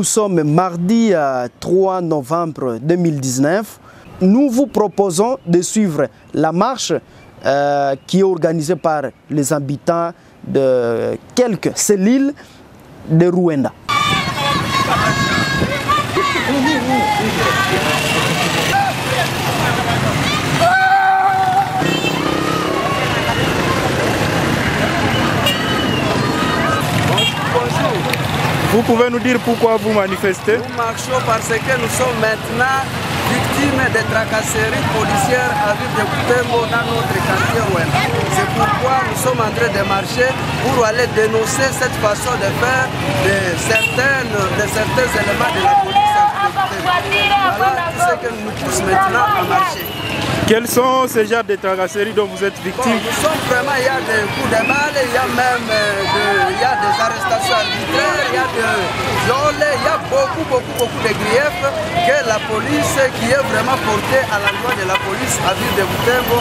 Nous sommes mardi 3 novembre 2019. Nous vous proposons de suivre la marche euh, qui est organisée par les habitants de quelques cellules de Rwanda. Vous pouvez nous dire pourquoi vous manifestez Nous marchons parce que nous sommes maintenant victimes de tracasseries policières à ville de dans notre quartier Rwanda. C'est pourquoi nous sommes en train de marcher pour aller dénoncer cette façon de faire de, certains éléments de la police. Voilà ce que nous pousse maintenant à marcher. Quels sont ces genres de tracasseries dont vous êtes Bon, victime nous sommes vraiment, il y a des coups de balle, il y a même euh, de- il y a des arrestations arbitraires, il y a des viols, il y a beaucoup, beaucoup, beaucoup de griefs que la police qui est vraiment portée à l'endroit de la police à ville de Butembo,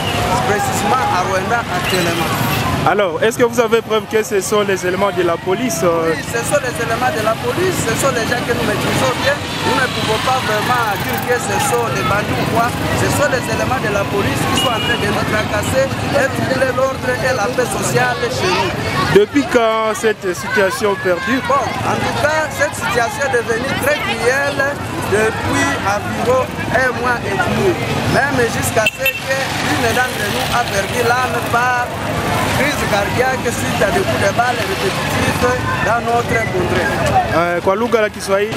précisément à Rwanda actuellement. Alors, est-ce que vous avez preuve que ce sont les éléments de la police euh, Oui, ce sont les éléments de la police, ce sont les gens que nous maîtrisons bien. Nous ne pouvons pas vraiment dire que ce sont des bandits ou quoi. Ce sont les éléments de la police qui sont en train de nous tracasser et troubler l'ordre et la paix sociale chez nous. Depuis quand cette situation perdure? Bon, en tout cas, cette situation est devenue très cruelle depuis environ un mois et demi. Même jusqu'à ce qu'une d'entre nous a perdu l'âme par crise cardiaque suite à des coups de balle répétitifs dans notre contrée. Euh, Kiswahili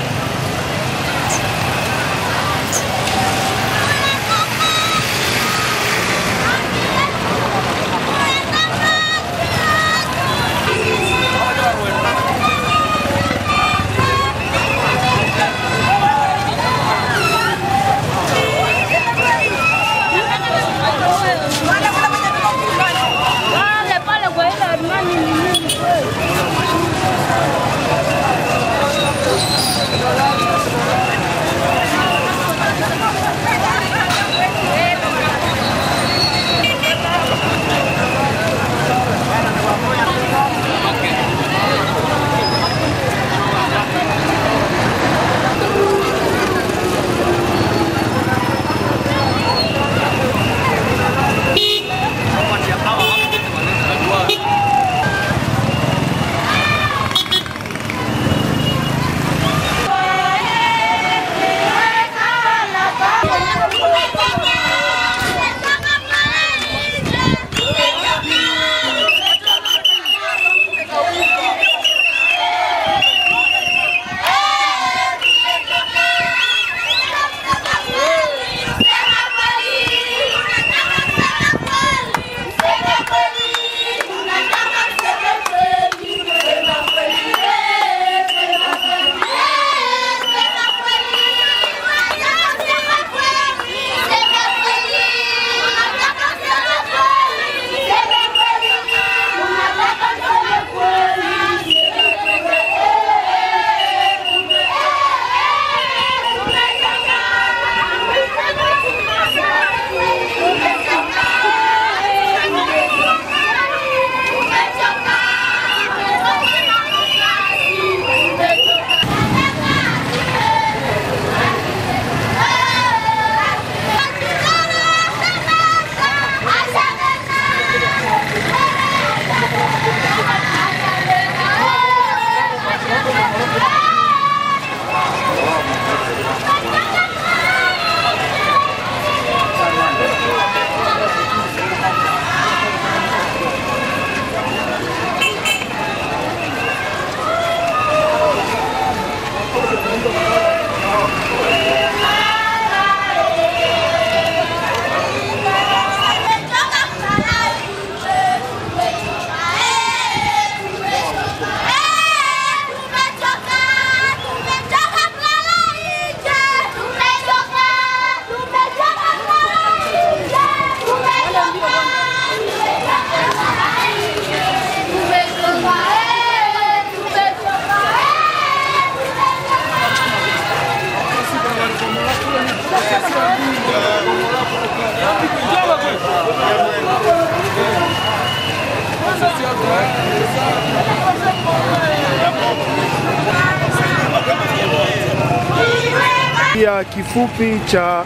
kifupi cha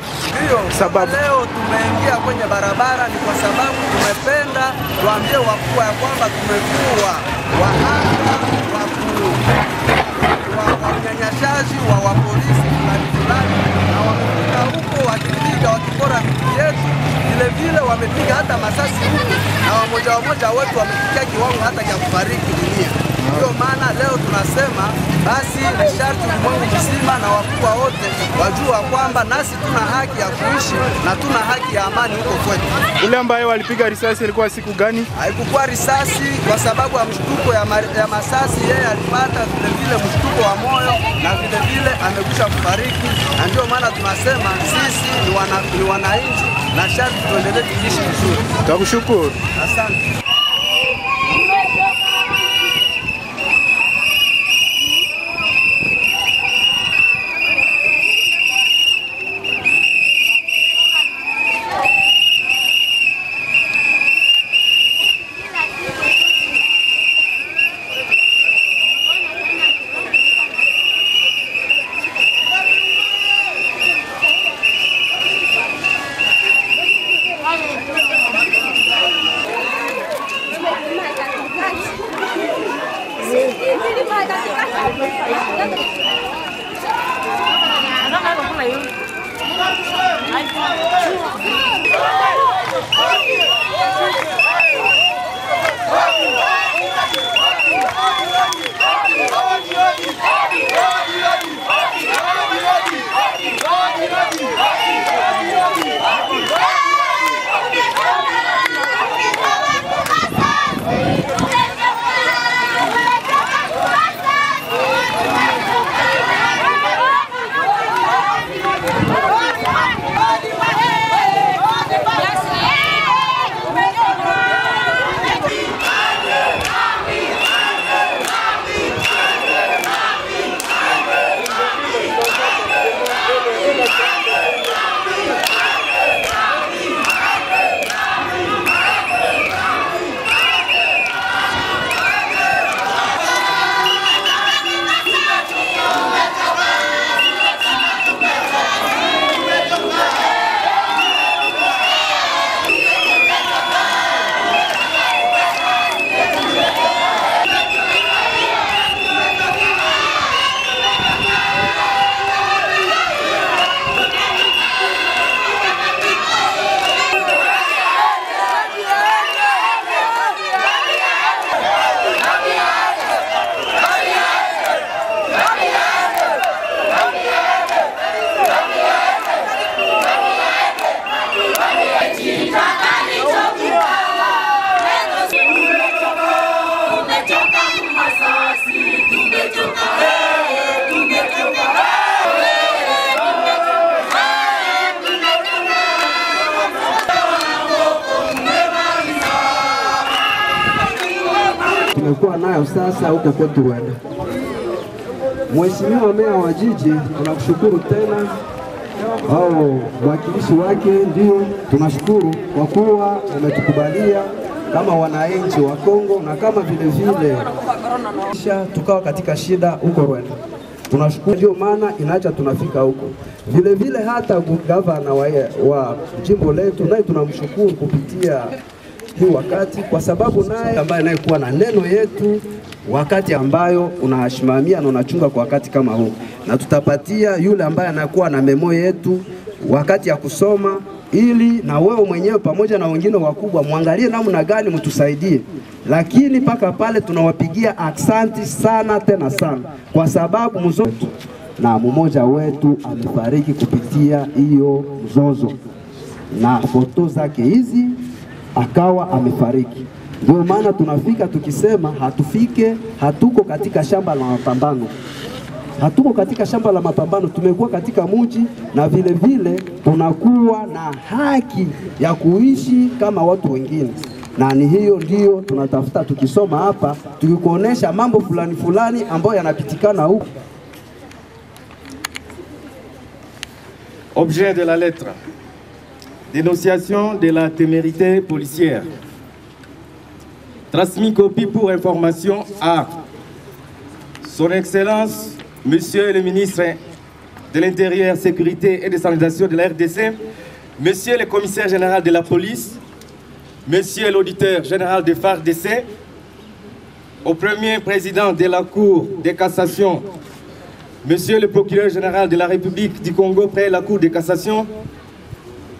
Sababu. leo tumeingia kwenye barabara ni kwa sababu tumependa tuambie wakuu ya kwamba tumekuwa wahanga wa unyanyasaji wa wapolisi fulani fulani, na wamefika huko wakipiga wakipora vitu yetu, vile vile wamepiga hata masasi huku, na wamoja wamoja wetu wamefikia kiwango hata cha kufariki dunia. Ndio maana leo tunasema basi ni sharti ulimwengu mzima na wakubwa wote wajua kwamba nasi tuna haki ya kuishi na tuna haki ya amani huko kwetu. ule ambaye walipiga risasi ilikuwa siku gani? Haikukuwa risasi kwa sababu ya mshtuko ya, ma ya masasi, yeye alipata vile vile mshtuko wa moyo na vile vile amekwisha kufariki, na ndio maana tunasema sisi ni, wana, ni wananchi na sharti tuendelee kuishi vizuri. Tukushukuru. Asante. nó phải còn liệu Hãy sasa huko kwetu Rwanda. Mheshimiwa meya wa jiji, tunakushukuru tena au mwakilishi wake, ndio tunashukuru kwa kuwa umetukubalia kama wananchi wa Kongo na kama vile vile kisha tukawa katika shida huko Rwanda. Tunashukuru, ndio maana inaacha tunafika huko. Vile vile hata gavana wa, wa jimbo letu naye tunamshukuru kupitia hii wakati, kwa sababu naye ambaye anayekuwa na neno yetu wakati ambayo unasimamia na unachunga kwa wakati kama huu, na tutapatia yule ambaye anakuwa na memo yetu wakati ya kusoma, ili na wewe mwenyewe pamoja na wengine wakubwa mwangalie namna gani mtusaidie. Lakini mpaka pale tunawapigia aksanti sana tena sana, kwa sababu mzozo na mmoja wetu amefariki kupitia hiyo mzozo, na foto zake hizi akawa amefariki. Ndio maana tunafika tukisema hatufike, hatuko katika shamba la mapambano, hatuko katika shamba la mapambano, tumekuwa katika mji na vile vile tunakuwa na haki ya kuishi kama watu wengine, na ni hiyo ndiyo tunatafuta tukisoma hapa, tukikuonesha mambo fulani fulani ambayo yanapitikana huko. Objet de la lettre. Dénonciation de la témérité policière. Transmis copie pour information à Son Excellence, Monsieur le ministre de l'Intérieur, Sécurité et décentralisation de la RDC, Monsieur le commissaire général de la police, Monsieur l'auditeur général de FARDC, au premier président de la Cour de cassation, Monsieur le procureur général de la République du Congo près la Cour de cassation,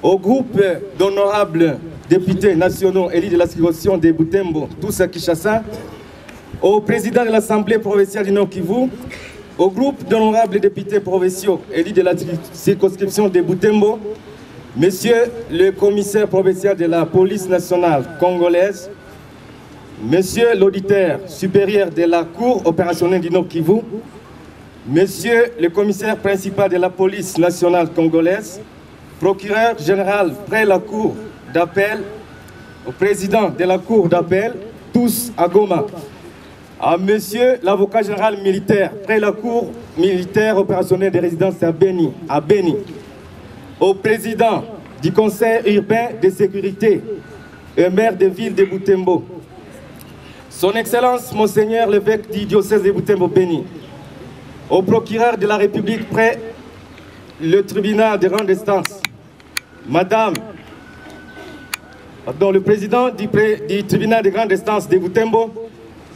au groupe d'honorables députés nationaux élus de la circonscription de Butembo, tous à Kinshasa, au président de l'Assemblée provinciale du Nord Kivu, au groupe d'honorables députés provinciaux élus de la circonscription de Butembo, Monsieur le commissaire provincial de la police nationale congolaise, Monsieur l'auditeur supérieur de la Cour opérationnelle du Nord Kivu, Monsieur le commissaire principal de la police nationale congolaise, procureur général près la Cour d'appel, au président de la Cour d'appel, tous à Goma, à Monsieur l'avocat général militaire près la Cour militaire opérationnelle de résidence à Beni, à Beni, au président du Conseil urbain de sécurité et maire de ville de Boutembo, son Excellence Monseigneur l'évêque du diocèse de Boutembo-Béni, au procureur de la République près le tribunal de grande instance, Madame, pardon, le président du, tribunal de grande instance de Boutembo,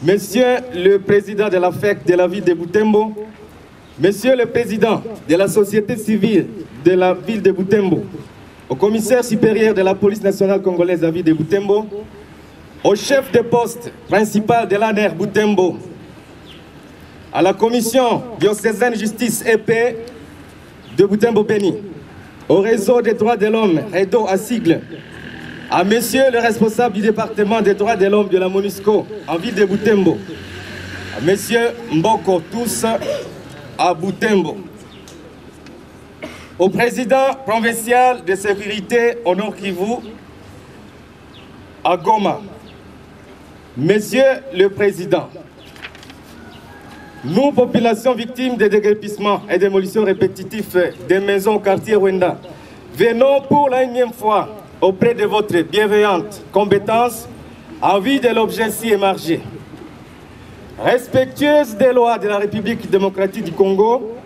Monsieur le président de la FEC de la ville de Boutembo, Monsieur le président de la société civile de la ville de Boutembo, au commissaire supérieur de la police nationale congolaise la ville de Boutembo, au chef de poste principal de l'ANER Boutembo, à la commission diocésaine justice et paix de Boutembo-Béni, au réseau des droits de l'homme, REDO à sigle, à monsieur le responsable du département des droits de l'homme de la MONUSCO en ville de Boutembo, à monsieur Mboko tous à Boutembo, au président provincial de sécurité au Nord Kivu à Goma, Monsieur le Président, nous, populations victimes des déguerpissements et démolitions répétitifs des maisons au quartier Rwanda, venons pour la énième fois auprès de votre bienveillante compétence en vue de l'objet si émargé. Respectueuse des lois de la République démocratique du Congo,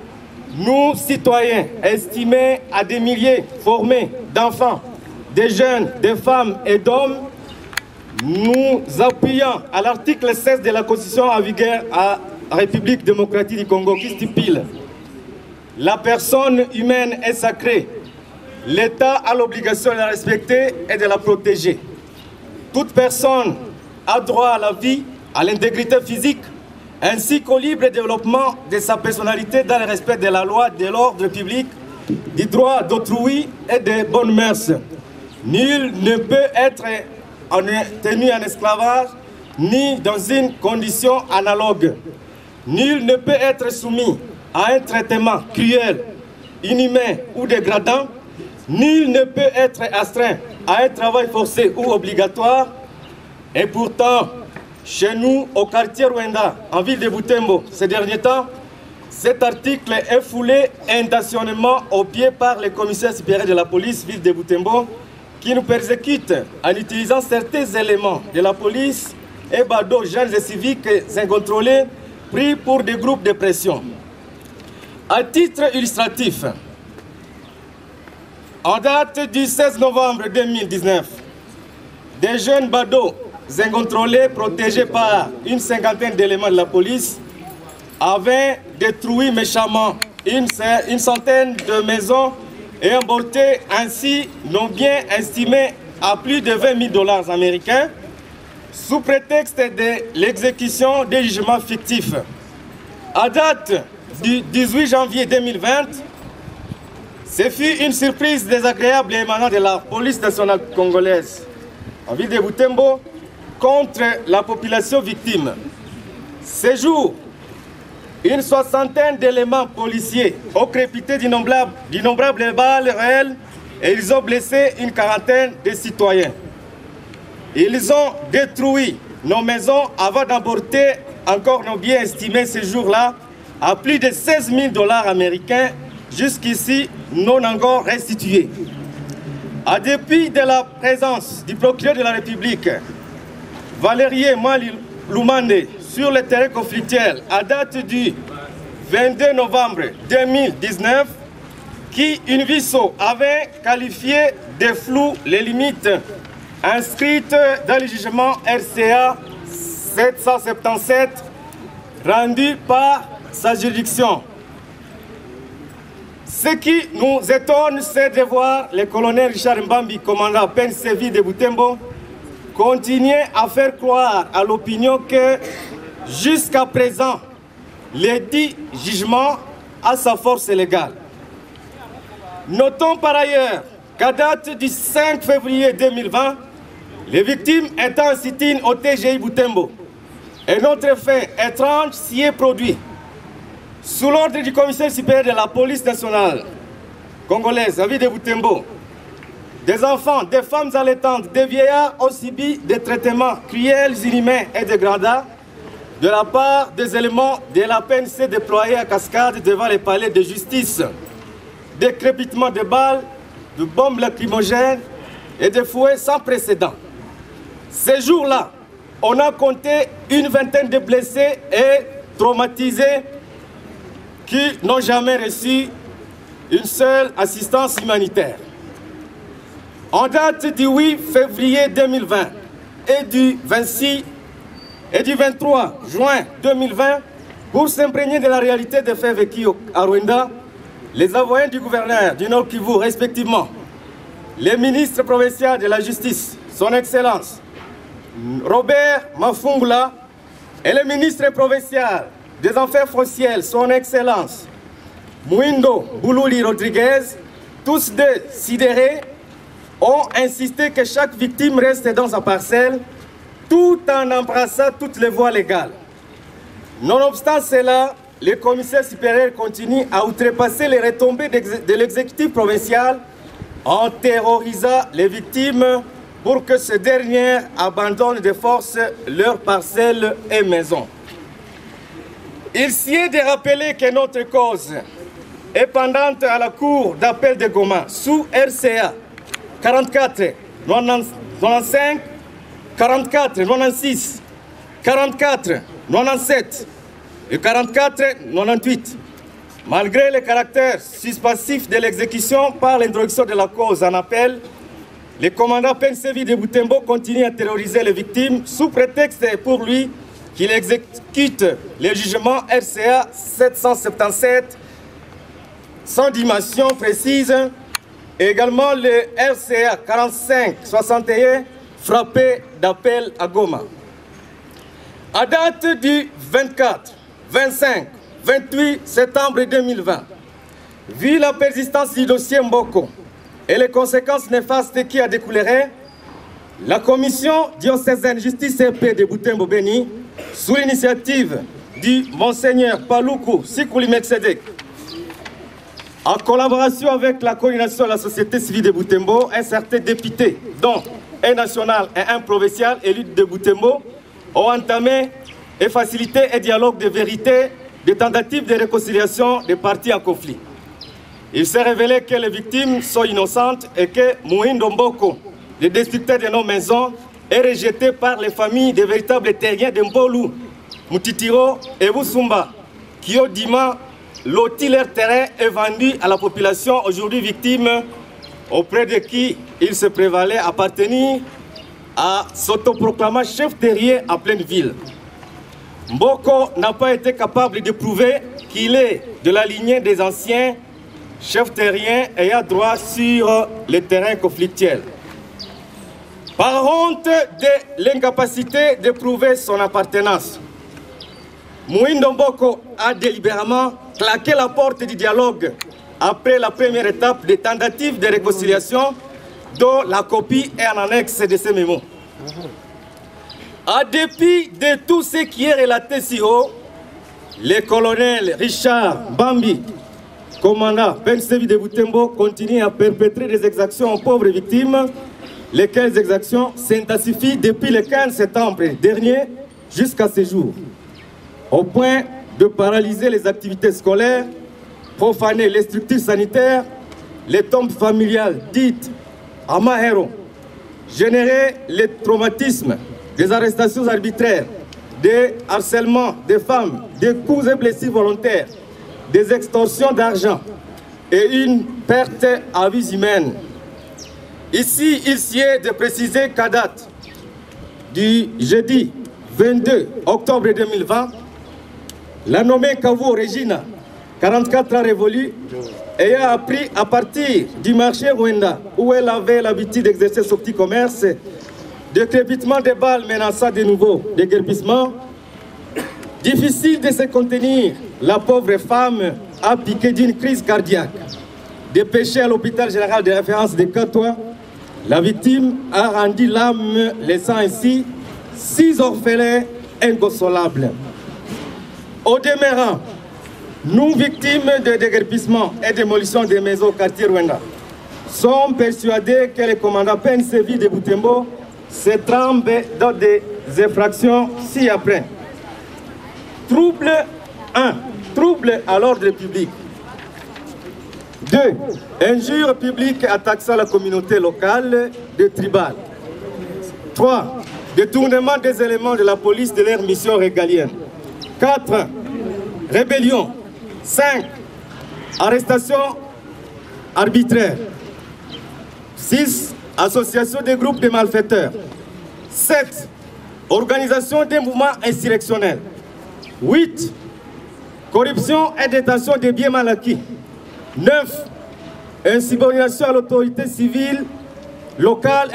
nous, citoyens, estimés à des milliers formés d'enfants, des jeunes, des femmes et d'hommes, nous appuyons à l'article 16 de la Constitution en vigueur à la République démocratique du Congo qui stipule la personne humaine est sacrée. L'État a l'obligation de la respecter et de la protéger. Toute personne a droit à la vie, à l'intégrité physique, ainsi qu'au libre développement de sa personnalité dans le respect de la loi, de l'ordre public, du droit d'autrui et des bonnes mœurs. Nul ne peut être en, tenu en esclavage ni dans une condition analogue. Nul ne peut être soumis à un traitement cruel, inhumain ou dégradant. Nul ne peut être astreint à un travail forcé ou obligatoire. Et pourtant, chez nous, au quartier Rwanda, en ville de Boutembo, ces derniers temps, cet article est foulé intentionnellement au pied par le commissaire supérieur de la police, ville de Boutembo, qui nous persécute en utilisant certains éléments de la police et badauds jeunes et civiques incontrôlés pris pour des groupes de pression. À titre illustratif, en date du 16 novembre 2019, des jeunes badauds incontrôlés protégés par une cinquantaine d'éléments de la police avaient détruit méchamment une, centaine de maisons et emporté ainsi nos biens estimés à plus de 20 000 dollars américains sous prétexte de l'exécution des jugements fictifs. À date du 18 janvier 2020, ce fut une surprise désagréable émanant de la police nationale congolaise en ville de Boutembo contre la population victime. Ce jour, une soixantaine d'éléments policiers ont crépité d'innombrables balles réelles et ils ont blessé une quarantaine de citoyens. Ils ont détruit nos maisons avant d'emporter encore nos biens estimés ce jour-là à plus de 16 000 dollars américains, jusqu'ici non encore restitués. À dépit de la présence du procureur de la République, Valérien Mali Lumande, sur le terrain conflictuel, à date du 22 novembre 2019, qui Inviso avait qualifié de flou les limites inscrites dans le jugement RCA 777 rendu par sa juridiction. Ce qui nous étonne, c'est de voir le colonel Richard Mbambi, commandant PNCV de Boutembo, continuer à faire croire à l'opinion que jusqu'à présent, les dix jugements a sa force légale. Notons par ailleurs qu'à date du 5 février 2020, les victimes étant en au TGI Boutembo, un autre fait étrange s'y est produit. Sous l'ordre du commissaire supérieur de la police nationale congolaise, David de Boutembo, des enfants, des femmes allaitantes, des vieillards ont subi des traitements cruels, inhumains et dégradants de la part des éléments de la PNC déployés à cascade devant les palais de justice. Des crépitements de balles, de bombes lacrymogènes et des fouets sans précédent. Ces jours-là, on a compté une vingtaine de blessés et traumatisés qui n'ont jamais reçu une seule assistance humanitaire. En date du 8 février 2020 et du 26 et du 23 juin 2020, pour s'imprégner de la réalité des faits vécus à Rwanda, les envoyés du gouverneur du Nord Kivu, respectivement, les ministres provinciaux de la Justice, Son Excellence, Robert Mafungula, et le ministre provincial des Affaires foncières, Son Excellence, Mouindo Boulouli Rodriguez, tous deux sidérés, ont insisté que chaque victime reste dans sa parcelle tout en embrassant toutes les voies légales. Nonobstant cela, le commissaire supérieur continue à outrepasser les retombées de l'exécutif provincial en terrorisant les victimes pour que ces dernières abandonnent de force leurs parcelles et maisons. Il est de rappeler que notre cause est pendante à la Cour d'appel de Goma sous RCA 44 95 44 96 44 97 et 44 98. Malgré le caractère suspensif de l'exécution par l'introduction de la cause en appel, le commandant Pensevi de Boutembo continue à terroriser les victimes sous prétexte pour lui qu'il exécute le jugement RCA 777 sans dimension précise également le RCA 4561 frappé d'appel à Goma. À date du 24, 25, 28 septembre 2020, vu la persistance du dossier Mboko et les conséquences néfastes qui a découlé, la commission diocésaine justice et de Boutembo Béni, sous l'initiative du Monseigneur Paloukou Sikuli Meksedek, en collaboration avec la coordination de la société civile de Boutembo, un certain député, dont un national et un provincial élu de Boutembo, ont entamé et facilité un dialogue de vérité, des tentatives de réconciliation des partis en conflit. Il s'est révélé que les victimes sont innocentes et que Mouindo Mboko, le destructeur de nos maisons, est rejeté par les familles des véritables terriens de Mbolu, Moutitiro et Boussumba, qui ont dima loti leur terrain est vendu à la population aujourd'hui victime auprès de qui il se prévalait appartenir à s'autoproclamer chef terrier en pleine ville. Mboko n'a pas été capable de prouver qu'il est de la lignée des anciens chefs terriens ayant droit sur les terrains conflictuels. Par honte de l'incapacité de prouver son appartenance, Mouindo Mboko a délibérément claqué la porte du dialogue après la première étape des tentatives de réconciliation dont la copie est en annexe de ces mémos. En dépit de tout ce qui est relaté si haut, le colonel Richard Bambi, commandant Pensevi de Boutembo, continue à perpétrer des exactions aux pauvres victimes, lesquelles exactions s'intensifient depuis le 15 septembre dernier jusqu'à ce jour, au point de paralyser les activités scolaires, profaner les structures sanitaires, les tombes familiales dites Amahero, générer les traumatismes, des arrestations arbitraires, des harcèlements des femmes, des coups et blessures volontaires, des extorsions d'argent, et une perte à vie humaine. Ici, il sied de préciser qu'à date du jeudi 22 octobre 2020, la nommée Kavo Regina, 44 ans révolue, ayant appris à partir du marché Rwanda, où elle avait l'habitude d'exercer son petit commerce, de crépitement des balles menaçant de nouveau déguerpissement, difficile de se contenir, la pauvre femme a piqué d'une crise cardiaque. Dépêchée à l'hôpital général de référence de Catois, la victime a rendu l'âme, laissant ainsi six orphelins inconsolables. Au demeurant, nous, victimes de déguerpissement et démolition des maisons au Rwanda, sommes persuadés que le commandant PNCV de Boutembo se trempe dans des infractions ci-après. Trouble 1. Trouble à l'ordre public. 2. Injure publique attaquant la communauté locale de tribal. 3. Détournement des éléments de la police de leur mission régalienne. 4. Rébellion. 5. Arrestation arbitraire. 6. Association des groupes de malfaiteurs. 7. Organisation des mouvements insurrectionnels. 8. Corruption et détention des biens mal acquis. 9. Insubordination à l'autorité civile locale.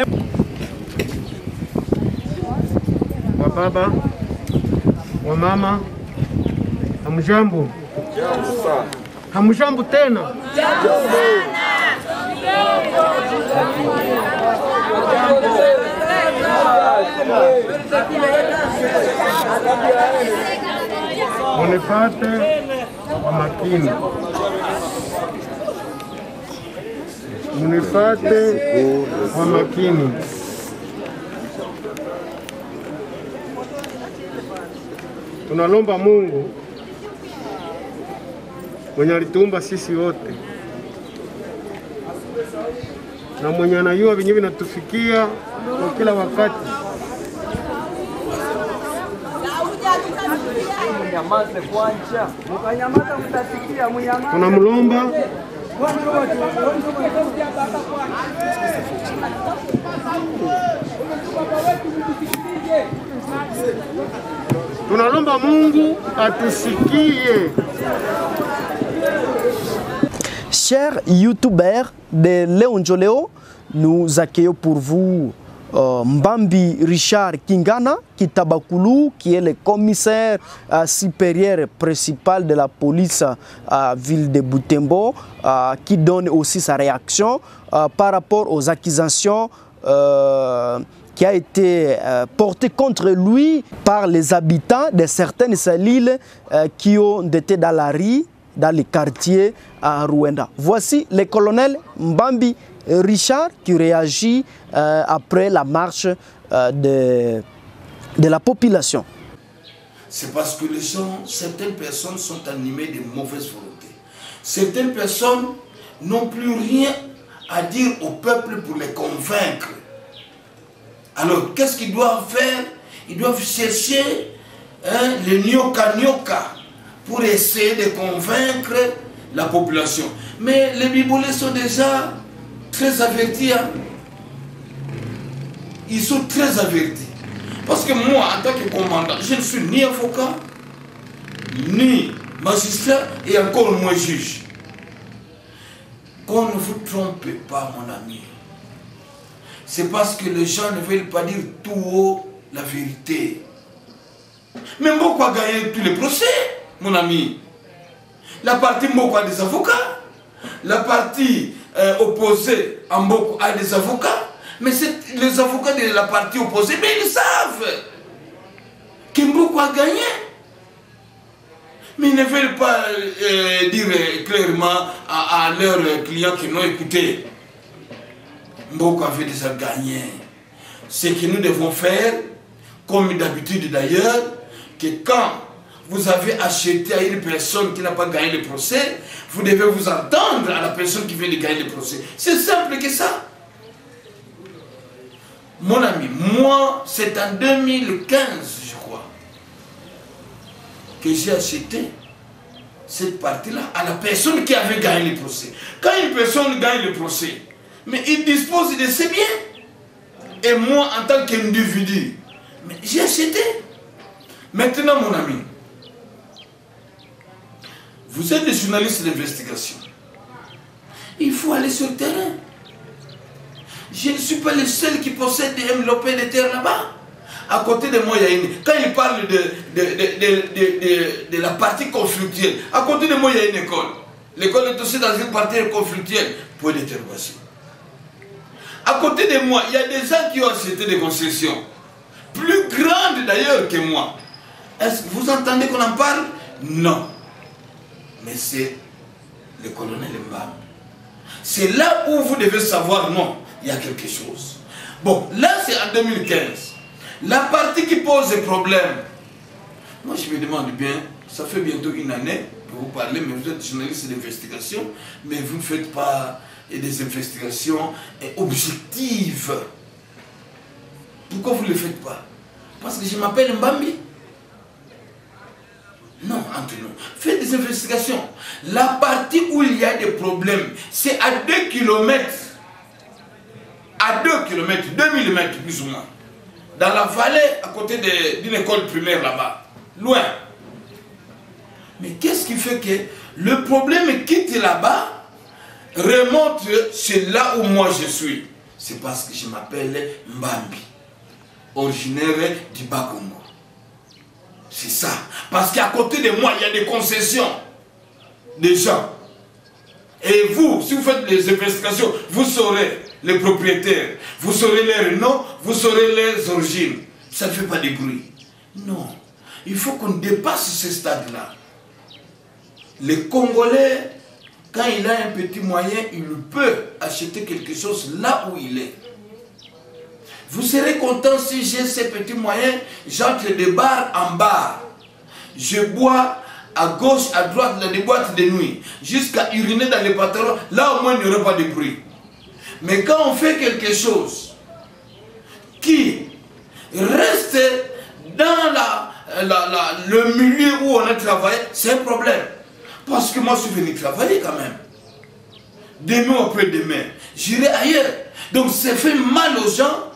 Wababa, wamama, hamjambo? Hamjambo tena? Munifate kwa makini, munifate kwa makini. Tunalomba Mungu mwenye alituumba sisi wote na mwenye anayua vinye vinatufikia kwa kila wakati. Tunamlomba tunalomba Mungu atusikie. Chers youtubeurs de Léon Joleo, nous accueillons pour vous euh, Mbambi Richard Kingana qui est le commissaire euh, supérieur principal de la police à ville de Butembo, euh, qui donne aussi sa réaction euh, par rapport aux accusations euh, qui a été euh, portée contre lui par les habitants de certaines îles euh, qui ont été dans la rue dans les quartiers à Rwanda. Voici le colonel Mbambi Richard qui réagit euh, après la marche euh, de, de la population. C'est parce que les gens, certaines personnes sont animées de mauvaise volonté. Certaines personnes n'ont plus rien à dire au peuple pour les convaincre. Alors, qu'est-ce qu'ils doivent faire? Ils doivent chercher hein, le nyoka nyoka pour essayer de convaincre la population. Mais les Bibolais sont déjà très avertis. hein. Ils sont très avertis. Parce que moi, en tant que commandant, je ne suis ni avocat, ni magistrat et encore moins juge. Qu'on ne vous trompe pas, mon ami. C'est parce que les gens ne veulent pas dire tout haut la vérité. Mais a gagné tous les procès, mon ami. La partie a des avocats. La partie euh, opposée à Mboko a des avocats. Mais les avocats de la partie opposée, mais ils savent que Mboko a gagné. Mais ils ne veulent pas euh, dire clairement à, à leurs clients qui n'ont écouté. Mboko avait déjà gagné. Ce que nous devons faire, comme d'habitude d'ailleurs, que quand vous avez acheté à une personne qui n'a pas gagné le procès, vous devez vous attendre à la personne qui vient de gagner le procès. C'est simple que ça. Mon ami, moi, c'est en 2015, je crois, que j'ai acheté cette partie-là à la personne qui avait gagné le procès. Quand une personne gagne le procès, mais il dispose de ses biens. Et moi, en tant qu'individu, j'ai acheté. Maintenant, mon ami, vous êtes des journalistes d'investigation. Il faut aller sur le terrain. Je ne suis pas le seul qui possède des MLOP de terre là-bas. À côté de moi, il y a une. Quand il parle de, de, de, de, la partie conflictuelle, à côté de moi, il y a une école. L'école est aussi dans une partie conflictuelle. Point d'interrogation. À côté de moi, il y a des gens qui ont acheté des concessions. Plus grandes d'ailleurs que moi. Est-ce que vous entendez qu'on en parle? Non. Mais c'est le colonel Mbam. C'est là où vous devez savoir, non, il y a quelque chose. Bon, là c'est en 2015. La partie qui pose problème, moi je me demande bien, ça fait bientôt une année que vous parlez, mais vous êtes journaliste d'investigation, mais vous ne faites pas des investigations objectives. Pourquoi vous ne le faites pas? Parce que je m'appelle Mbambi. Non, entre nous. Faites des investigations. La partie où il y a des problèmes, c'est à 2 km. À 2 km, 2000 mètres plus ou moins. Dans la vallée, à côté d'une école primaire là-bas. Loin. Mais qu'est-ce qui fait que le problème quitte là-bas, remonte c'est là où moi je suis? C'est parce que je m'appelle Mbambi, originaire du Bakongo. C'est ça. Parce qu'à côté de moi, il y a des concessions des gens. Et vous, si vous faites des investigations, vous saurez les propriétaires, vous saurez leurs noms, vous saurez leurs origines. Ça ne fait pas de bruit. Non. Il faut qu'on dépasse ce stade-là. Les Congolais, quand il a un petit moyen, il peut acheter quelque chose là où il est. Vous serez content si j'ai ces petits moyens, j'entre de bar en bar. Je bois à gauche, à droite, dans des boîtes de nuit, jusqu'à uriner dans les pantalons. Là au moins il n'y aura pas de bruit. Mais quand on fait quelque chose qui reste dans le milieu où on a travaillé, c'est un problème. Parce que moi je suis venu travailler quand même. Demain après demain, j'irai ailleurs. Donc ça fait mal aux gens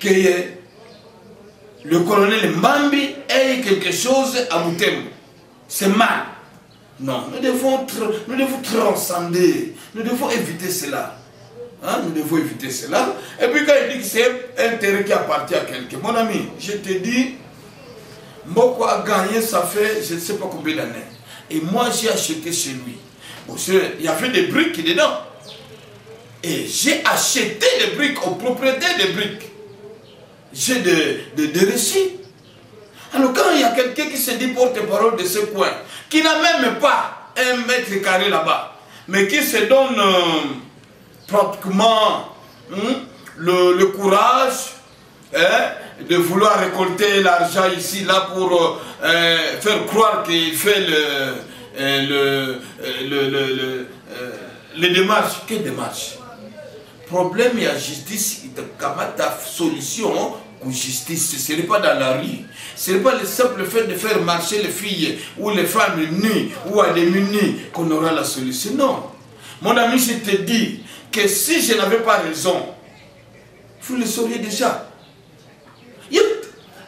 que le colonel Mbambi ait quelque chose à Moutem. C'est mal. Non, nous devons, nous devons transcender. Nous devons éviter cela. Hein, nous devons éviter cela. Et puis quand il dit que c'est un terrain qui appartient à quelqu'un, mon ami, je te dis, Mboko a gagné, ça fait je ne sais pas combien d'années. Et moi, j'ai acheté chez lui. Il y avait des briques dedans. Et j'ai acheté des briques au propriétaire des briques j'ai de, récits. Alors quand il y a quelqu'un qui se dit porte-parole de ce coin, qui n'a même pas un mètre carré là-bas, mais qui se donne euh, pratiquement hein, le, courage hein, de vouloir récolter l'argent ici, là, pour euh, faire croire qu'il fait le, euh, le, le, les démarches. Quelle démarche problème la justice ta solution ou justice. Ce n'est pas dans la rue. Ce n'est pas le simple fait de faire marcher les filles ou les femmes nues ou à des munis qu'on aura la solution. Non. Mon ami je te dis que si je n'avais pas raison vous le sauriez déjà.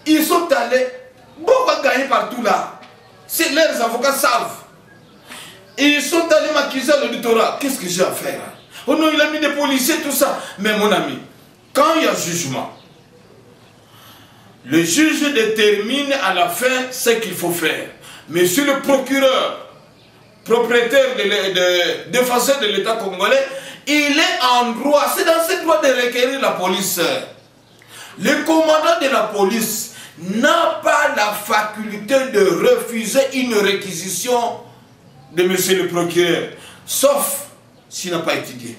Ils sont allés. Bon va gagner partout là. C'est leurs avocats savent. Ils sont allés m'accuser à l'auditorat qu'est-ce que j'ai à faire? Oh non, il a mis des policiers, tout ça. Mais mon ami, quand il y a jugement, le juge détermine à la fin ce qu'il faut faire. Mais si le procureur, propriétaire de, défenseur de l'État congolais, il est en droit, c'est dans ses droits de requérir la police. Le commandant de la police n'a pas la faculté de refuser une réquisition de monsieur le procureur, sauf s'il n'a pas étudié.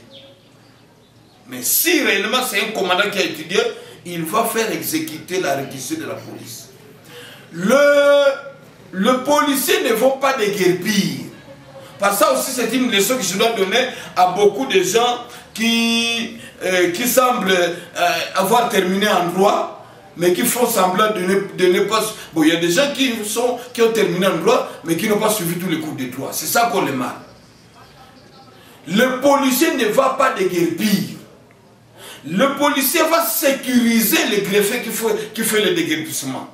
Mais si réellement c'est un commandant qui a étudié, il va faire exécuter la réquisition de la police. Le, le policier ne va pas déguerpir. Parce que ça aussi, c'est une leçon que je dois donner à beaucoup de gens qui, euh, qui semblent euh, avoir terminé en droit mais qui font semblant de ne, de ne pas... Bon, il y a des gens qui, sont, qui ont terminé en droit, mais qui n'ont pas suivi tous les cours de droit. C'est ça qu'on les mal. Le policier ne va pas déguerpir. Le policier va sécuriser le greffier qui fait, le déguerpissement.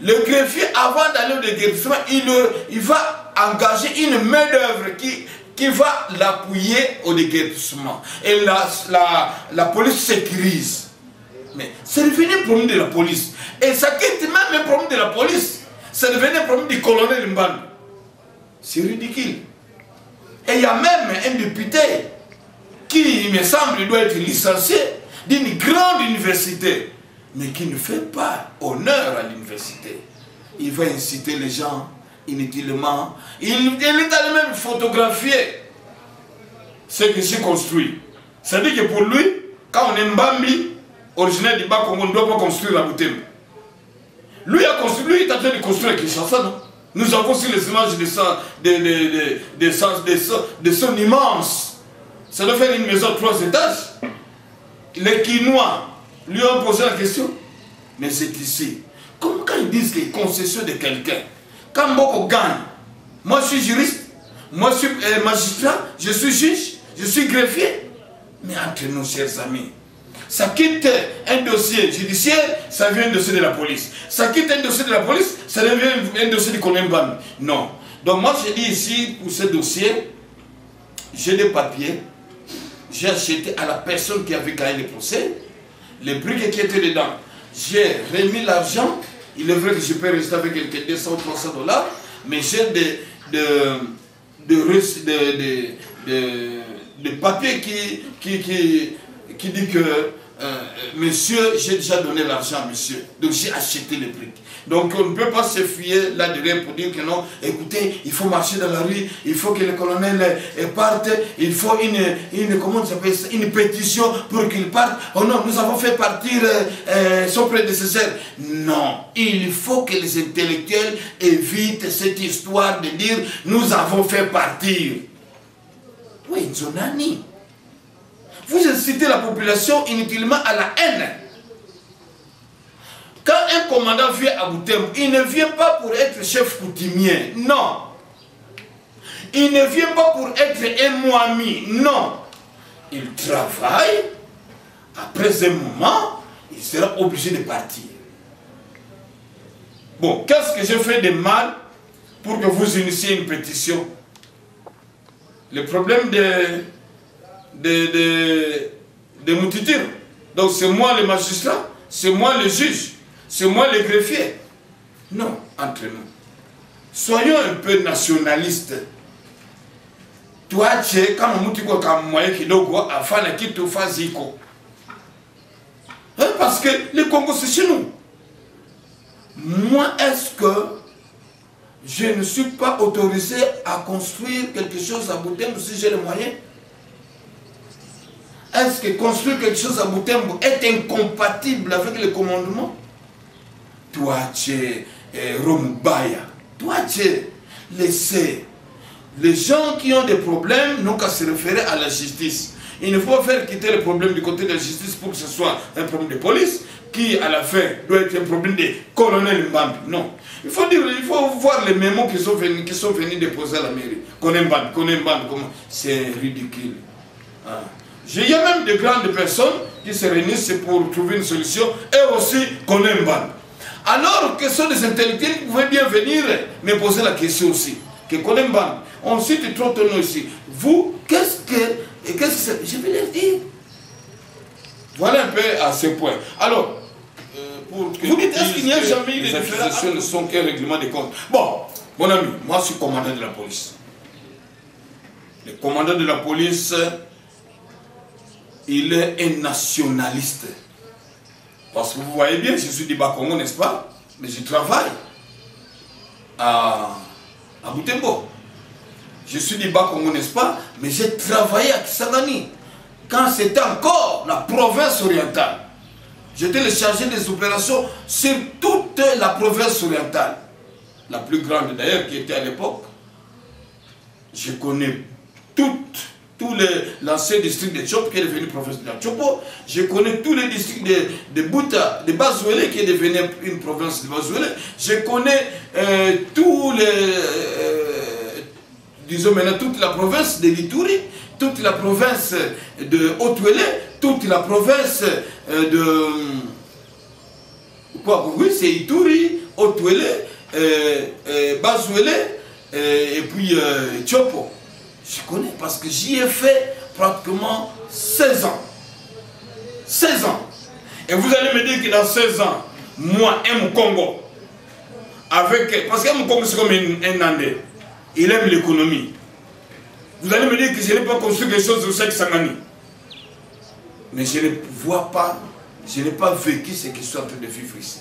Le greffier, avant d'aller au déguerpissement, il, va engager une main-d'œuvre qui, va l'appuyer au déguerpissement. Et la, la, police sécurise. Mais c'est devenu un problème de la police. Et ça quitte même problème de la police. C'est devenu un problème du colonel Mban. C'est ridicule. Et il y a même un député qui, il me semble, doit être licencié d'une grande université, mais qui ne fait pas honneur à l'université. Il va inciter les gens inutilement. Il, il est allé même photographier ce qui s'est construit. C'est-à-dire que pour lui, quand on est Mbambi, originaire du bas on ne doit pas construire la bouteille. Lui a construit, lui est en train de construire Kinshasa, non? Nous avons aussi les images de de, de, de, de, son, immense. Ça doit faire une maison de trois étages. Les Quinois lui ont posé la question. Mais c'est ici. Comme quand ils disent les concessions de quelqu'un, quand Mboko gagne, moi je suis juriste, moi je suis euh, magistrat, je suis juge, je suis greffier. Mais entre nous, chers amis, ça quitte un dossier judiciaire, ça vient un dossier de la police. Ça quitte un dossier de la police, ça devient un dossier du Konemban. Non. Donc moi, je dis ici, pour ce dossier, j'ai des papiers, j'ai acheté à la personne qui avait gagné le procès, les briques qui étaient dedans. J'ai remis l'argent, il est vrai que je peux rester avec quelques 200 ou 300 dollars, mais j'ai des, de, de, de, papiers qui, qui, qui, qui dit que euh, monsieur, j'ai déjà donné l'argent à monsieur, donc j'ai acheté les briques. Donc on ne peut pas se fier là-dedans pour dire que non, écoutez, il faut marcher dans la rue, il faut que le colonel euh, parte, il faut une, une pétition pour qu'il parte. Oh non, nous avons fait partir euh, son prédécesseur. Non, il faut que les intellectuels évitent cette histoire de dire nous avons fait partir. Oui, Zonani. Vous incitez la population inutilement à la haine. Quand un commandant vient à Boutem, il ne vient pas pour être chef coutumier, non. Il ne vient pas pour être un moami, non. Il travaille, après un moment, il sera obligé de partir. Bon, qu'est-ce que j'ai fait de mal pour que vous initiez une pétition? Le problème de de, de, de Donc c'est moi le magistrat, c'est moi le juge, c'est moi le greffier. Non, entre nous. Soyons un peu nationalistes. Toi, tu es comme un comme moyen qui doit afin de quitter Ziko. Hein, parce que le Congo, c'est chez nous. Moi, est-ce que je ne suis pas autorisé à construire quelque chose à Boutem si j'ai les moyens? Est-ce que construire quelque chose à Boutembo est incompatible avec le commandement? Toi, tu es eh. Toi, tu es laissé. Les gens qui ont des problèmes n'ont qu'à se référer à la justice. Il ne faut faire quitter le problème du côté de la justice pour que ce soit un problème de police, qui à la fin doit être un problème de colonel Mbambi. Non. Il faut, dire, il faut voir les mémos qui sont venus, qui sont venus déposer à la mairie. Konemban, Konemban, comment? C'est ridicule. Ah. Il y a même de grandes personnes qui se réunissent pour trouver une solution et aussi qu'on aime Alors que sont des intellectuels qui pouvaient bien venir me poser la question aussi. Que Konemban, on cite trop de noms ici. Vous, qu'est-ce que. Qu'est-ce que Je vais leur dire. Voilà un peu à ce point. Alors, euh, pour que vous dites, est-ce qu'il n'y a jamais eu Les accusations ne sont qu'un règlement des comptes. Bon, mon ami, moi je suis commandant de la police. Le commandant de la police il est un nationaliste. Parce que vous voyez bien, je suis du Bakongo, n'est-ce pas? Mais je travaille à, à Boutembo. Je suis du Bakongo, n'est-ce pas? Mais j'ai travaillé à Kisangani. Quand c'était encore la province orientale. J'étais le chargé des opérations sur toute la province orientale. La plus grande d'ailleurs qui était à l'époque. Je connais toutes tous les l'ancien district de Chop qui est devenu province de la Chopo. Je connais tous les districts de, de Bouta, de Bazouele qui est devenu une province de Bazouele. Je connais euh, tous les. euh, disons maintenant toute la province de Lituri, toute la province de Haute-Ouélé, toute la province euh, de. Quoi Oui, c'est Ituri, Haute-Ouélé, euh, Bazouélé, euh, et puis Tchopo. Je connais parce que j'y ai fait pratiquement 16 ans. 16 ans. Et vous allez me dire que dans 16 ans, moi, M. Congo, avec, parce qu'M Congo c'est comme un, un Andais, il aime l'économie. Vous allez me dire que je n'ai pas construit quelque chose au Sec Sangani. Mais je ne vois pas, je n'ai pas vécu ce qui sont en train de vivre ici.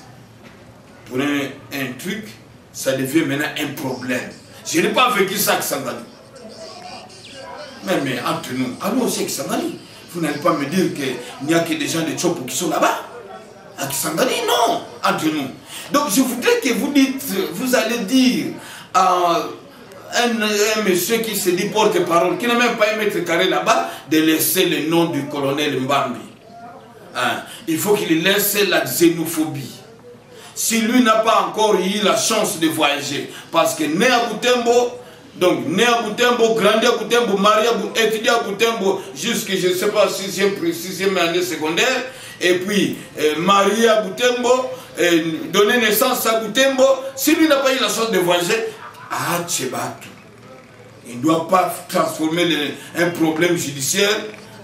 Pour un, un truc, ça devient maintenant un problème. Je n'ai pas vécu ça à Sangani. Mais, mais entre nous, allons au Sec Sangani. Vous n'allez pas me dire qu'il n'y a que des gens de Tchopo qui sont là-bas. À Kisangani, non, entre nous. Donc je voudrais que vous dites, vous allez dire à un, un monsieur qui se dit porte-parole, qui n'a même pas un mètre carré là-bas, de laisser le nom du colonel Mbambi. Hein, Il faut qu'il laisse la xénophobie. Si lui n'a pas encore eu la chance de voyager, parce que né à Boutembo, donc né à Boutembo, grandi à Boutembo, marié à Boutembo, étudié à Boutembo, jusqu'à, je ne sais pas, sixième, sixième année secondaire, et puis euh, marié à Boutembo, euh, donné naissance à Boutembo, si lui n'a pas eu la chance de voyager, ah, Tchebatu, il ne doit pas transformer un problème judiciaire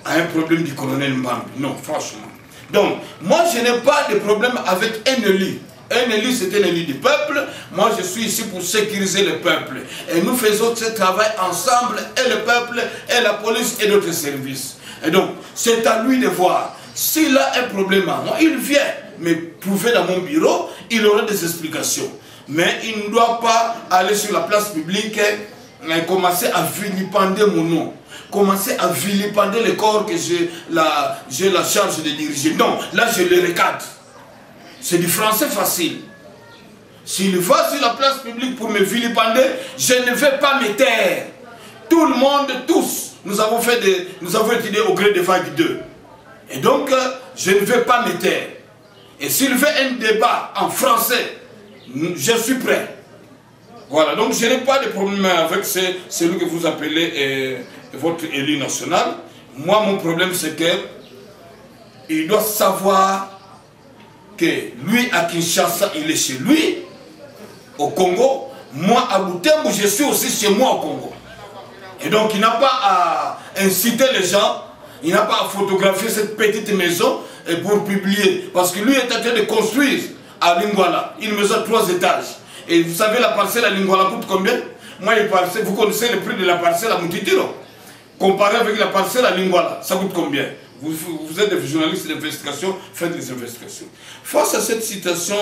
à un problème du colonel Mbambi. Non, franchement. Donc, moi, je n'ai pas de problème avec un élu. Un élu, c'est un élu du peuple. Moi, je suis ici pour sécuriser le peuple. Et nous faisons ce travail ensemble, et le peuple, et la police, et d'autres services. Et donc, c'est à lui de voir. S'il a un problème à moi, il vient me prouver dans mon bureau, il aura des explications. Mais il ne doit pas aller sur la place publique et commencer à vilipender mon nom commencer à vilipender le corps que j'ai la, la charge de diriger. Non, là je le recadre. C'est du français facile. S'il va sur la place publique pour me vilipender, je ne vais pas me taire. Tout le monde, tous, nous avons fait des, étudié au gré de vague 2. Et donc, euh, je ne vais pas me taire. Et s'il fait un débat en français, je suis prêt. Voilà, donc je n'ai pas de problème avec ce- celui que vous appelez euh, votre élu national. Moi, mon problème, c'est que il doit savoir lui, à Kinshasa, il est chez lui, au Congo. Moi, à Butembo, je suis aussi chez moi au Congo. Et donc, il n'a pas à inciter les gens, il n'a pas à photographier cette petite maison et pour publier. Parce que lui est en train de construire à Lingwala une maison trois étages. Et vous savez, la parcelle à Lingwala coûte combien? Moi, une parcelle, vous connaissez le prix de la parcelle à Moutitiro Comparé avec la parcelle à Lingwala, ça coûte combien? Vous, êtes des journalistes d'investigation, faites des investigations. Face à cette citation,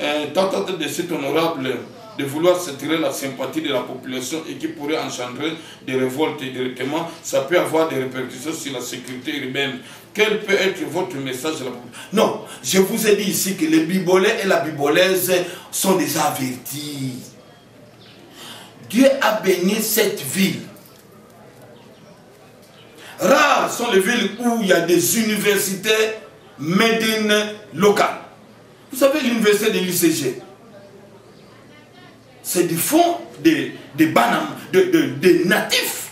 euh, tentante de cet honorable de vouloir s'attirer la sympathie de la population et qui pourrait engendrer des révoltes directement, ça peut avoir des répercussions sur la sécurité urbaine. Quel peut être votre message à la population? Non, je vous ai dit ici que les bibolais et la bibolaise sont déjà avertis. Dieu a baigné cette ville. Rares sont les villes où il y a des universités médine locales. Vous savez, l'université de l'ICG, c'est du fond des, des Banam, de- de- des natifs.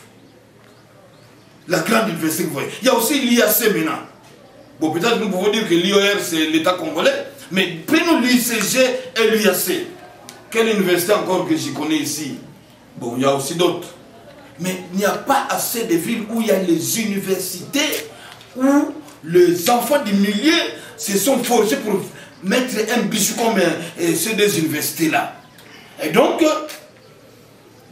La grande université que vous voyez. Il y a aussi l'IAC maintenant. Bon, peut-être nous pouvons dire que l'IOR c'est l'État congolais, mais prenons l'ICG et l'IAC. Quelle université encore que j'y connais ici? Bon, il y a aussi d'autres. Mais il n'y a pas assez de villes où il y a les universités, où les enfants du milieu se sont forcés pour mettre un bijou comme euh, ceux des universités-là. Et donc, euh,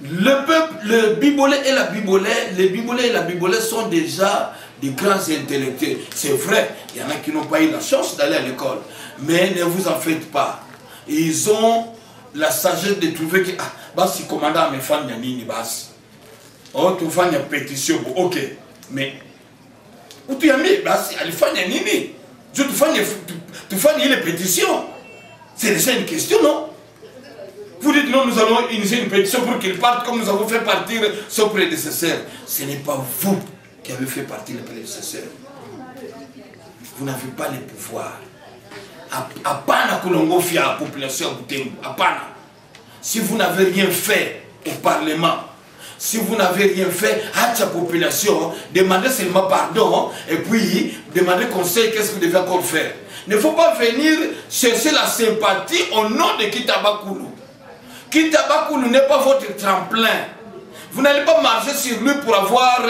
le peuple, le bibolais et la bibolais, les bibolais et la bibolais sont déjà des grands intellectuels. C'est vrai, il y en a qui n'ont pas eu la chance d'aller à l'école. Mais ne vous en faites pas. Ils ont la sagesse de trouver que, ah, basi commandant amefanya nini basi. Oh, tufanya pétition, bon, ok. Mais, utuambie basi alifanya nini? Je tufanye, tufanye ile pétition. C'est déjà une question, non? Vous dites non, nous allons initier une pétition pour qu'il parte comme nous avons fait partir son prédécesseur. Ce n'est pas vous qui avaient fait partie des prédécesseurs. Vous n'avez pas les pouvoirs. Apana kulongofia la population à Apana. Si vous n'avez rien fait au Parlement, si vous n'avez rien fait à la population, demandez seulement pardon et puis demandez conseil qu'est-ce que vous devez encore faire. Ne faut pas venir chercher la sympathie au nom de Kitabakoulou. Kitabakoulou n'est pas votre tremplin. Vous n'allez pas marcher sur lui pour avoir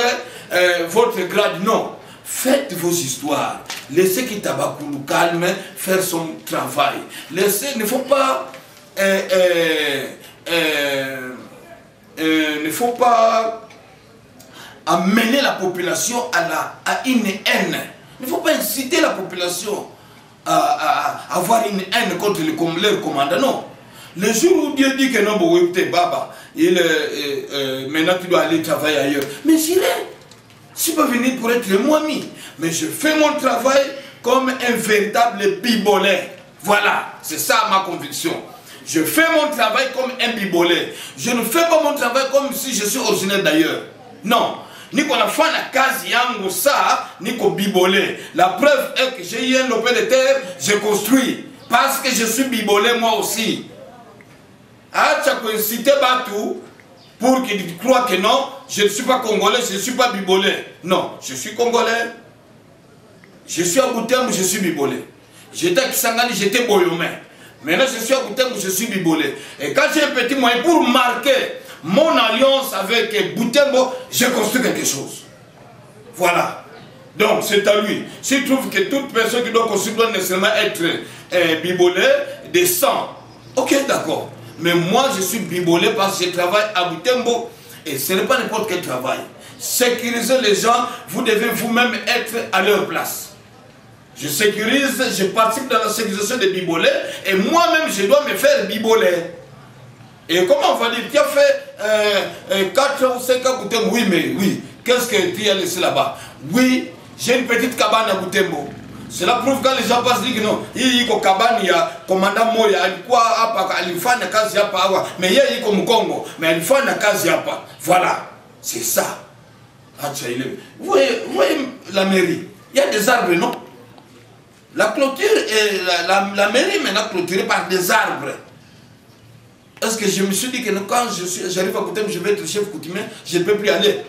euh, votre grade, non. Faites vos histoires. Laissez Kitabakoulou calme faire son travail. Laissez, ne faut pas... Euh, euh, il ne faut pas amener la population à, la, à une haine. Il ne faut pas inciter la population à, avoir une haine contre le, leur commandant. Non. Le jour où Dieu dit que non, Baba, il, euh, euh, maintenant tu dois aller travailler ailleurs. Mais j'irai. Je suis pas venu pour être moi ami. Mais je fais mon travail comme un véritable bibolet. Voilà, c'est ça ma conviction. Je fais mon travail comme un bibolet. Je ne fais pas mon travail comme si je suis originaire d'ailleurs. Non. niko nafanya kazi yangu saa niko bibole la preuve est que j'ai eu un lopin de terre je construis parce que je suis bibolé moi aussi. Acha kuinciter batu pour qu'ils croient que non je ne suis pas congolais je ne suis pas bibolé non je suis congolais. Je suis à Boutem je suis bibolé j'étais à Kisangani j'étais boyomé maintenant je suis à Boutem je suis bibolé et quand j'ai un petit moyen pour marquer mon alliance avec Boutembo, j'ai construit quelque chose. Voilà. Donc, c'est à lui. S'il trouve que toute personne qui doit construire doit nécessairement être euh, bibolé, de sang, ok, d'accord. Mais moi, je suis bibolé parce que je travaille à Boutembo et ce n'est pas n'importe quel travail. Sécuriser les gens, vous devez vous-même être à leur place. Je sécurise, je participe dans la sécurisation des bibolés et moi-même, je dois me faire biboler. Et comment on va dire Tu as fait euh, 4 euh, ou 5 ans à Boutembo Oui, mais oui. Qu'est-ce que tu as laissé là-bas Oui, j'ai une petite cabane à Boutembo. Cela prouve quand les gens passent dire que non, il y a cabane, il y a commandant Moya, alikuwa hapa alifanya kazi hapa hawa, mais yeye iko Mkongo, mais alifanya kazi hapa. Voilà, c'est ça. Vous voyez, vous voyez la mairie, il y a des arbres, non La clôture, est, la, la, mairie maintenant clôturée par des arbres. Est-ce que je me suis dit que quand j'arrive à côté, je vais être chef coutumier, je ne peux plus aller?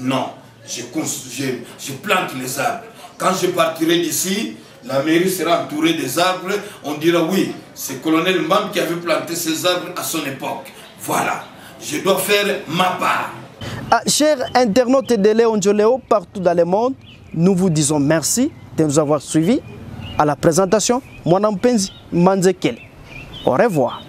Non, je, je, je plante les arbres. Quand je partirai d'ici, la mairie sera entourée des arbres. On dira oui, c'est colonel Mbam qui avait planté ces arbres à son époque. Voilà, je dois faire ma part. Ah, chers internautes de Léon Joléo partout dans le monde, nous vous disons merci de nous avoir suivis à la présentation. Mon nom. Au revoir.